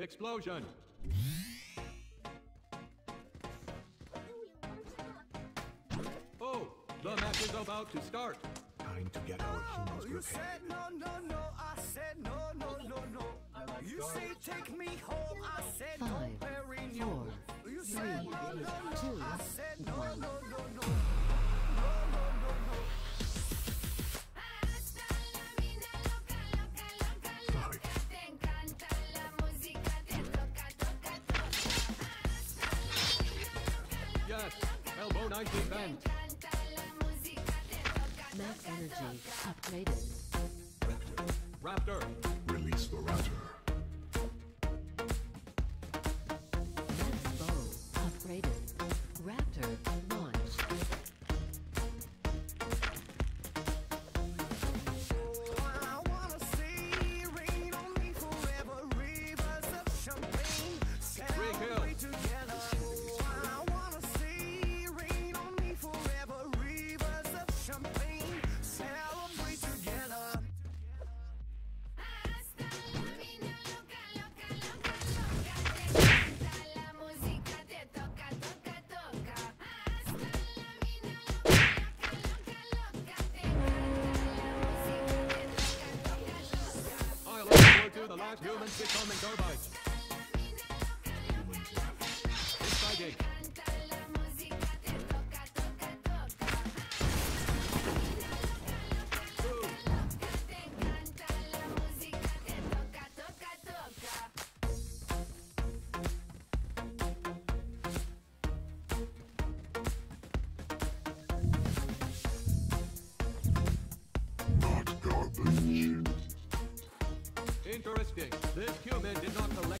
Explosion! Oh, the match is about to start. Time to get our oh, heroes You prepared. said no, no, no. I said no, no, no, no. You say take me home. I said no, Five, very four, new. You said no, no, no. Elbow 90 bend. Max Energy upgraded. Humans becoming termites. Humans left. Exciting. This human did not collect.